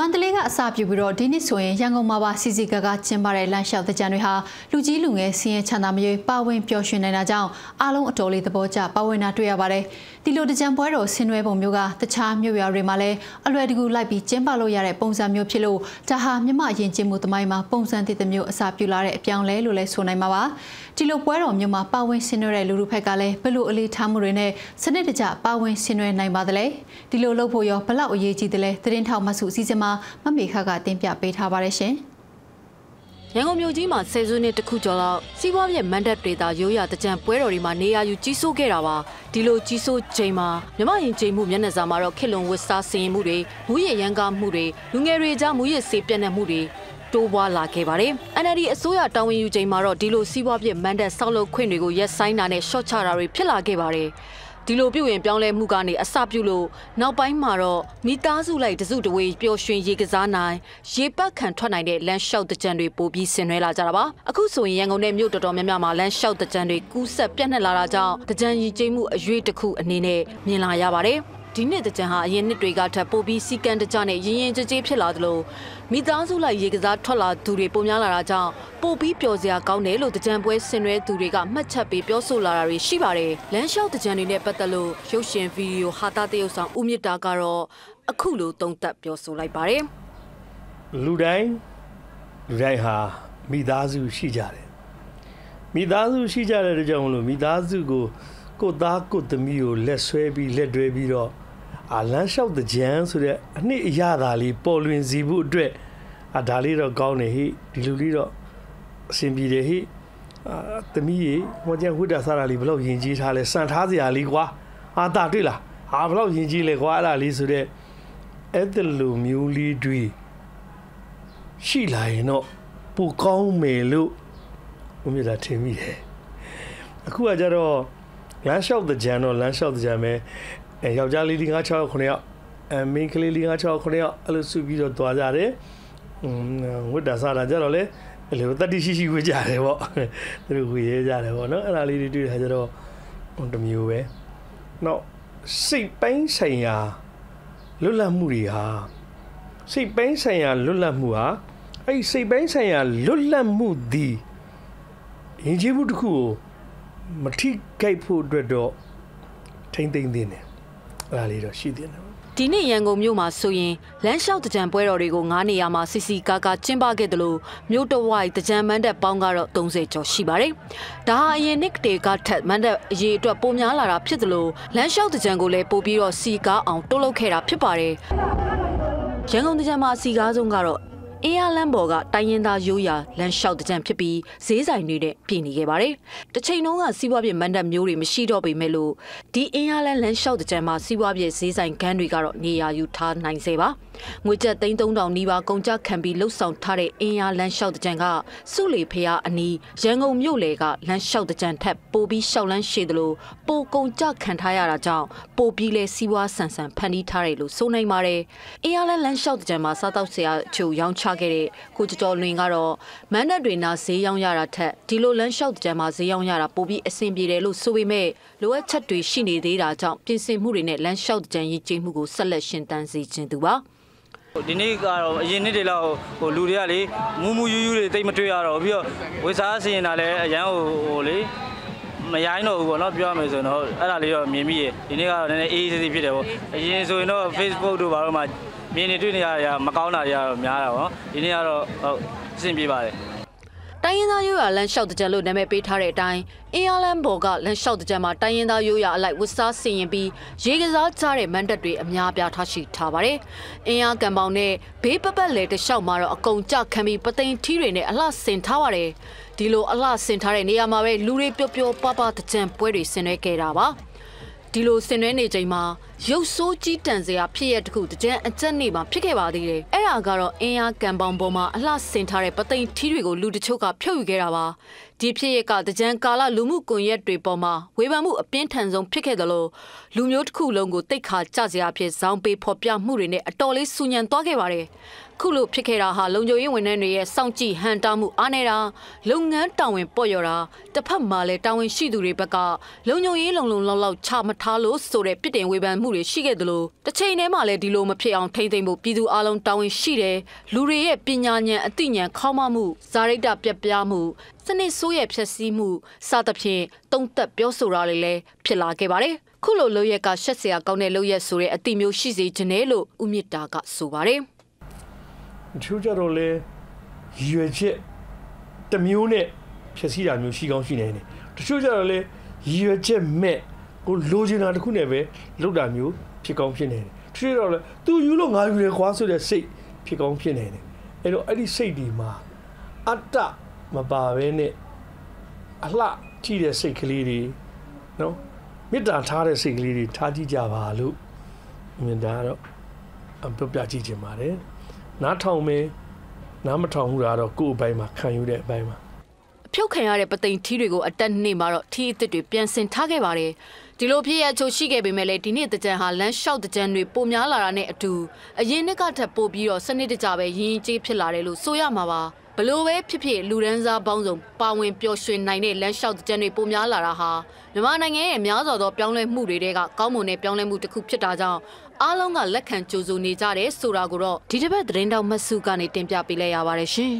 မန္တလေးကအစပြုပြီးတော့ဒီနှစ်ဆိုရင်ရန်ကုန်မှာပါစီစီကကကျင်းပတဲ့လမ်းလျှောက်တဲ့ကြံတွေဟာလူကြီးလူငယ်စင်းရဲချမ်းသာမျိုးပါဝင်ပျော်ရွှင်နေတာကြောင့်အားလုံးအတော်လေးသဘောကျပါဝင်တာတွေ့ရပါတယ်။ဒီလိုတကြံပွဲတော်ဆင်နွှဲပုံမျိုးကတခြားမြို့ရွာတွေမှာလည်းအလွယ်တကူလိုက်ပြီးကျင်းပလို့ရတဲ့ပုံစံမျိုးဖြစ်လို့ဒါဟာမြမအရင်ကျင်းမှုသမိုင်းမှာပုံစံတည်တဲ့မျိုးအစပြုလာတဲ့အပြောင်းလဲလို့လည်းဆိုနိုင်မှာပါ။ဒီလိုပွဲတော်မျိုးမှာပါဝင်ဆင်နွှဲတဲ့လူလူဖက်ကလည်းဘလို့အလေးထားမှုတွေနဲ့စနစ်တကျပါဝင်ဆင်နွှဲနိုင်ပါသလဲ။ဒီလိုလုပ်ဖို့ရောဘလောက်အရေးကြီးသလဲသတင်းထောက်မဆုအစည်းအဝေးမှာမမေခကတင်ပြပေးထားပါတယ်ရှင်။ရန်ကုန်မြို့ကြီးမှာဆယ်စုနှစ်တခုကျော်လောက်စီးပွားရေးမန်ဒတ်ဒေတာရိုးရာတကြံပွဲတော်တွေမှာနေရာယူကြီးစိုးခဲ့တာပါဒီလိုကြီးစိုးချိန်မှာမြမရင်ချိန်မှုမျက်နှာစာမှာတော့ခေလွန်ဝစ်စားစင်ရင်မှုတွေမူရရန်ကားမှုတွေလူငယ်တွေကြားမူရစေပြတ်နေမှုတွေတိုးပွားလာခဲ့ပါတယ်။ NLD အစိုးရတာဝန်ယူချိန်မှာတော့ဒီလိုစီးပွားရေးမန်ဒတ်ဆောက်လုပ်ခွင့်တွေကိုရက်ဆိုင်တာနဲ့ရှော့ချတာတွေဖြစ်လာခဲ့ပါတယ်။ ဒီလိုပြုရင်ပြောင်းလဲမှုကနေအစပြုလို့နောက်ပိုင်းမှာတော့မိသားစုလိုက်တစုတဝေးပျော်ရွှင်ရေကစားနိုင်ရေပတ်ခံထွက်နိုင်တဲ့လမ်းလျှောက်တကြံတွေပိုပြီးဆင်နွှဲလာကြတာပါအခုဆိုရင်ရန်ကုန်နဲ့မြို့တော်တော်များများမှာလမ်းလျှောက်တကြံတွေကူးဆက်ပြန့်နှံ့လာတာကြောင့်တကြံရည်ကျိမှုအရွေးတစ်ခုအနေနဲ့မြင်လာရပါတယ် ဒီနှစ်တကြံဟာအရင်နှစ်တွေကထပ်ပိုပြီးစီကံတကြနဲ့ရင်းရင်ကြည်ကြည်ဖြစ်လာသလိုမိသားစုလိုက်ရေကစားထွက်လာသူတွေပုံများလာတာကြောင့်ပိုပြီးပျော်စရာကောင်းတယ်လို့တကြံပွဲဆင်နွှဲသူတွေကမှတ်ချက်ပေးပြောဆိုလာတာတွေရှိပါတယ်။လမ်းလျှောက်တကြံတွေနဲ့ပတ်သက်လို့ရုပ်ရှင်ဗီဒီယိုဟာတာတရုပ်ဆောင်ဦးမြင့်တာကတော့အခုလိုသုံးသပ်ပြောဆိုလိုက်ပါတယ်။လူတိုင်းလူတိုင်းဟာမိသားစုရှိကြတယ်။မိသားစုရှိကြတဲ့ကြောင့်မလို့မိသားစုကိုကိုသားကိုသမီးကိုလက်ဆွဲပြီးလက်တွဲပြီးတော့ အာလန်းလျှောက်တဲ့ကြံဆိုတဲ့အနှစ်အရသာလေးပေါ်လွင်စီဖို့အတွက်အာဒါလေးတော့ကောင်းတယ်ဟိဒီလူလေးတော့အဆင်ပြေတယ်ဟိအာသမီးရေဟောကြဝိတ္တဆရာလေးဘလို့ယဉ်ကျေးထားလဲစံထားစရာလေးကွာအာတာတွေ့လားဟာဘလို့ယဉ်ကျေးလဲကွာအဲ့ဒါလေးဆိုတဲ့အဲ့ဒီလိုမျိုးလေးတွေရှိလာရင်တော့ပူကောင်းမယ်လို့ဦးမြတ်ထင်မိတယ်အခုကကြတော့လမ်းလျှောက်တဲ့ကြံတော့လမ်းလျှောက်တဲ့ကြံပဲ အဲယောက်ျားလေး၄၅6 9ယောက်အဲမိန်းကလေး၄၅6 9ယောက်အဲ့လိုစုပြီးတော့တွားကြတယ်อืมဝိတ္တစားတာကြတော့လေအဲ့လိုတတိရှိရှိဝေးကြတယ်ပေါ့သူတို့ဝေးရဲကြတယ်ပေါ့နော်အဲ့ဒါလေးတွေတွေ့တာကြတော့တမျိုးပဲနောက်စိတ်ပိုင်းဆိုင်ရာလွတ်လပ်မှုတွေဟာစိတ်ပိုင်းဆိုင်ရာလွတ်လပ်မှုဟာအဲ့စိတ်ပိုင်းဆိုင်ရာလွတ်လပ်မှုဒီယဉ်ကျေးမှုတစ်ခုကိုမထိခိုက်ဖို့အတွက်တော့ထိမ့်သိမ့်နေတယ် အဲ့ဒါလေးတော့ရှိသေးတယ်ဒီနေ့ရန်ကုန်မြို့မှာဆိုရင်လမ်းလျှောက်တကြံပွဲတော်တွေကို9နေရာမှာစီစီကားကားကျင်းပခဲ့တယ်လို့မြို့တော်ဝိုင်တကြံမန်းတက်ပေါင်းကတော့30ကျော်ရှိပါတယ်။ဒါဟာအရင်နှစ်တေကထက်မန်းတက်အရေးအတွက်ပိုများလာတာဖြစ်တယ်လို့လမ်းလျှောက်တကြံကိုလည်းပို့ပြီးတော့စီကားအောင်တိုးလုပ်ခဲ့တာဖြစ်ပါတယ်။ရန်ကုန်တကြံမှာစီကားဆုံးကတော့ အင်းရလန်းပေါ်ကတိုင်းရင်သားရိုးရာလမ်းလျှောက်တကြံဖြစ်ပြီးဈေးဆိုင်တွေနဲ့ပြည်နေခဲ့ပါတယ်။တစ်ချိန်လုံးကစီးပွားရေးမန်တပ်မျိုးတွေမရှိတော့ပေမဲ့လို့ဒီအင်းရလန်းလမ်းလျှောက်တကြံမှာစီးပွားရေးဈေးဆိုင်ခန်းတွေကတော့နေရာယူထားနိုင်စေပါ။ ငွေကျပ်3000နီးပါးကုန်ကျခံပြီးလှုပ်ဆောင်ထားတဲ့အင်းရလမ်းလျှောက်တကြံကစုလီဖျားအနီးရန်ကုန်မြို့လေကလမ်းလျှောက်တကြံထက်ပိုပြီးရှောက်လန်းရှည်တယ်လို့ပိုကုန်ကျခံထားရတာကြောင့်ပိုပြီးလဲစီးပွားဆန်ဆန်ဖန်တီးထားတယ်လို့ဆိုနိုင်ပါတယ်။အင်းရလန်းလမ်းလျှောက်တကြံမှာစားတော့ဆရာချိုရောင်းချခဲ့တဲ့ကိုကျော်ကျော်လွင်ကတော့မန်းတက်တွေနာဈေးရောင်းရတာထက်ဒီလိုလမ်းလျှောက်ကြမ်းမှာဈေးရောင်းရတာပိုပြီးအဆင်ပြေတယ်လို့ဆိုပေမဲ့လိုအပ်ချက်တွေရှိနေသေးတာကြောင့်ပြင်ဆင်မှုတွေနဲ့လမ်းလျှောက်ကြမ်းရည်ကြည်မှုကိုဆက်လက်ရှင်တန်းစေခြင်းသူပါ ဒီနေ့ကတော့အရင်နှစ်တွေလောက်ဟိုလူတွေကလေမူးမူးယူးယူးတွေတိတ်မတွေ့ရတော့ပြီးတော့ဝေစားစီရင်တာလည်းအရန်ဟိုဟိုလေမရိုင်းတော့ဘူးပေါ့နော်ပြောရမယ်ဆိုတော့အဲ့ဒါလေးတော့မြင်မိရဒီနေ့ကတော့နည်းနည်းအေးအေးဆေးဆေးဖြစ်တယ်ပေါ့အရင်ဆိုရင်တော့ Facebook တို့ဘာလို့မှမြင်နေတွေ့နေရတာမကောင်းတာတွေကတော့များတာပေါ့ဒီနေ့ကတော့ဟုတ်အဆင်ပြေပါတယ် တိုင်းရင်းသားရိုးရာလမ်းလျှောက်တကြံလို့နာမည်ပေးထားတဲ့အတိုင်းအင်းအားလန်ဘော်ကလမ်းလျှောက်တကြံမှာတိုင်းရင်းသားရိုးရာအလိုက်ဝတ်စားဆင်ရင်ပြီးရေကစားကြတဲ့မန်တက်တွေအများပြားထားရှိထားပါတယ်။အင်းအားကံပေါင်နဲ့ဘေးပပတ်လေတလျှောက်မှာတော့အကုန်ကြခံပြီးပသိမ်ထီးတွေနဲ့အလှဆင်ထားပါတယ်။ဒီလိုအလှဆင်ထားတဲ့နေရာမှာပဲလူတွေပျော်ပျော်ပါပါတကြံပွဲတွေဆင်နွှဲခဲ့တာပါ။ဒီလိုဆင်နွှဲနေချိန်မှာ ရုပ်ဆိုးကြီးတန်စရာဖြစ်ရတဲ့ခုတကြံအကျက်နေမှာဖြစ်ခဲ့ပါသေးတယ်အဲ့ဒါကတော့အင်းအားကံပေါင်ပေါ်မှာအလှဆင်ထားတဲ့ပသိမ်ထီးတွေကိုလူတချို့ကဖြုတ်ယူခဲ့တာပါဒီဖြစ်ရကတကြံကာလလူမှုကွန်ရက်တွေပေါ်မှာဝေဖန်မှုအပြင်းထန်ဆုံးဖြစ်ခဲ့တယ်လို့လူမျိုးတစ်ခုလုံးကိုတိတ်ခါကြစရာဖြစ်ဇောင်းပေးဖော်ပြမှုတွေနဲ့အတော်လေးဆူညံသွားခဲ့ပါတယ်ခုလိုဖြစ်ခဲ့တာဟာလုံခြုံရေးဝန်ထမ်းတွေရဲ့စောင့်ကြည့်ဟန်တာမှုအားနေတာလုပ်ငန်းတာဝန်ပေါ့ရတာတစ်ဖက်မှာလည်းတာဝန်ရှိသူတွေဘက်ကလုံခြုံရေးလုံလုံလောက်လောက်ချမထားလို့ဆိုတဲ့ပြစ်တင်ဝေဖန်မှုတွေရှိခဲ့သလိုတစ်ချိန်တည်းမှာလည်းဒီလိုမဖြစ်အောင်ထိမ့်သိမ့်ဖို့ပြည်သူအလုံးတာဝန်ရှိတယ်လူတွေရဲ့ပညာဉာဏ်အသိဉာဏ်ခေါင်းမမှုဇာရိတပြက်ပြားမှု စနစ်ဆိုးရဲ့ဖြည့်ဆည်းမှုစသဖြင့်တုံ့တက်ပြောဆိုတာတွေလည်းဖြစ်လာခဲ့ပါတယ်ခုလိုလုပ်ရက်ကရှက်စရာကောင်းတဲ့လုပ်ရက်ဆိုတဲ့အတိမျိုးရှိစေခြင်းနဲ့လို့ဦးမြင့်တာကဆိုပါတယ်တချို့ကြတော့လဲရည်ရွယ်ချက်တစ်မျိုးနဲ့ဖြစ်စီတာမျိုးရှိကောင်းရှိနေတယ်တချို့ကြတော့လဲရည်ရွယ်ချက်မဲ့ကိုလိုချင်တာတစ်ခုနဲ့ပဲလုပ်တာမျိုးဖြစ်ကောင်းဖြစ်နေတယ်တချို့တော့လဲသူယူလို့ငါယူတယ်ခွာဆိုတဲ့စိတ်ဖြစ်ကောင်းဖြစ်နေတယ်အဲ့တော့အဲ့ဒီစိတ်ဒီမှာအတ္တ မပါဘဲနဲ့အလှကြည့်တဲ့စိတ်ကလေးတွေနော်မေတ္တာထားတဲ့စိတ်ကလေးတွေထားကြည့်ကြပါလို့မြင်တာတော့အပြပြကြည့်ချင်ပါတယ်နားထောင်မယ်နားမထောင်ဘူးလားတော့ကိုယ့်အပိုင်းမှာခံယူတဲ့အပိုင်းမှာအဖြုတ်ခံရတဲ့ပသိမ်ထီးတွေကိုအတက်နှိမ့်မှာတော့ထီးအစ်စ်တွေပြန်ဆင်ထားခဲ့ပါတယ်ဒီလိုဖြစ်ရချိုရှိခဲ့ပေမဲ့လည်းဒီနေ့တကြံဟာလမ်းလျှောက်တကြံတွေပိုများလာတာနဲ့အတူအရင်နှစ်ကထပ်ပိုပြီးတော့စနစ်တကျပဲရင်းကြီးဖြစ်လာတယ်လို့ဆိုရမှာပါ ဘလို့ပဲဖြစ်ဖြစ်လူရန်စားပေါင်းစုံပါဝင်ပျော်ရွှင်နိုင်တဲ့လမ်းလျှောက်တကြံတွေပိုများလာတာဟာမြန်မာနိုင်ငံရဲ့များစွာသောပြောင်းလဲမှုတွေကကောင်းမွန်တဲ့ပြောင်းလဲမှုတစ်ခုဖြစ်တာကြောင့်အားလုံးကလက်ခံကြိုးဆိုနေကြတယ်ဆိုတာကိုတော့ဒီတစ်ပတ်သတင်းတောက်မတ်စုကနေတင်ပြပေးလိုက်ရပါတယ်ရှင်